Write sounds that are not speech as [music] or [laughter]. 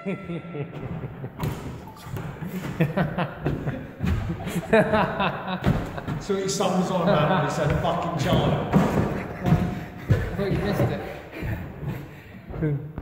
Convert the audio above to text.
[laughs] So he son was on about and he said a fucking child. I thought you missed it.